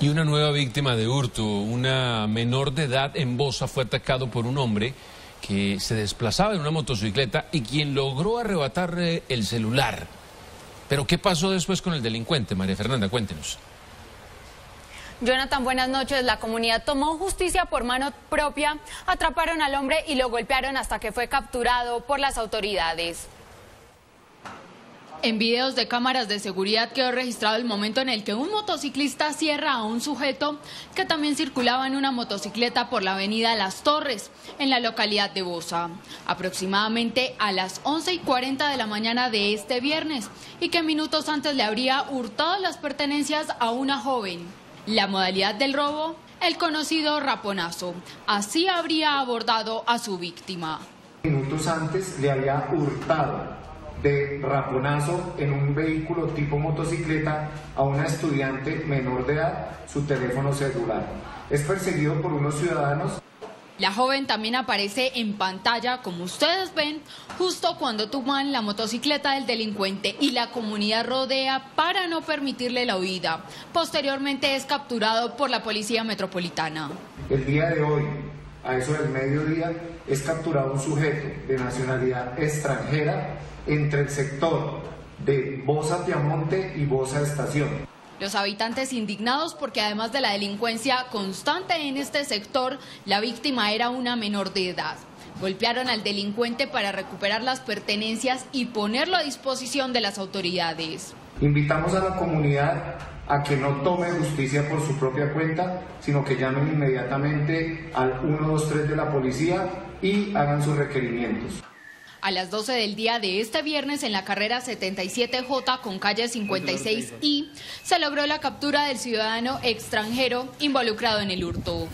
Y una nueva víctima de hurto, una menor de edad en Bosa, fue atacado por un hombre que se desplazaba en una motocicleta y quien logró arrebatarle el celular. Pero ¿qué pasó después con el delincuente? María Fernanda, cuéntenos. Jonathan, buenas noches. La comunidad tomó justicia por mano propia, atraparon al hombre y lo golpearon hasta que fue capturado por las autoridades. En videos de cámaras de seguridad quedó registrado el momento en el que un motociclista cierra a un sujeto que también circulaba en una motocicleta por la avenida Las Torres, en la localidad de Bosa, aproximadamente a las 11 y 40 de la mañana de este viernes, y que minutos antes le habría hurtado las pertenencias a una joven. La modalidad del robo, el conocido raponazo. Así habría abordado a su víctima. Minutos antes le había hurtado de raponazo en un vehículo tipo motocicleta a una estudiante menor de edad su teléfono celular. Es perseguido por unos ciudadanos. La joven también aparece en pantalla, como ustedes ven, justo cuando toman la motocicleta del delincuente y la comunidad rodea para no permitirle la huida. Posteriormente es capturado por la Policía Metropolitana. El día de hoy, a eso del mediodía, es capturado un sujeto de nacionalidad extranjera entre el sector de Bosa Piamonte y Bosa Estación. Los habitantes indignados porque además de la delincuencia constante en este sector, la víctima era una menor de edad. Golpearon al delincuente para recuperar las pertenencias y ponerlo a disposición de las autoridades. Invitamos a la comunidad a que no tome justicia por su propia cuenta, sino que llamen inmediatamente al 123 de la policía y hagan sus requerimientos. A las 12 del día de este viernes en la carrera 77J con calle 56I se logró la captura del ciudadano extranjero involucrado en el hurto.